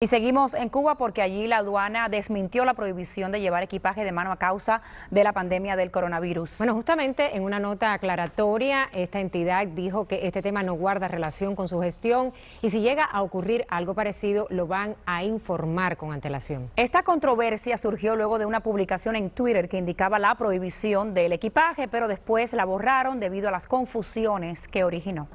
Y seguimos en Cuba porque allí la aduana desmintió la prohibición de llevar equipaje de mano a causa de la pandemia del coronavirus. Bueno, justamente en una nota aclaratoria, esta entidad dijo que este tema no guarda relación con su gestión y si llega a ocurrir algo parecido, lo van a informar con antelación. Esta controversia surgió luego de una publicación en Twitter que indicaba la prohibición del equipaje, pero después la borraron debido a las confusiones que originó.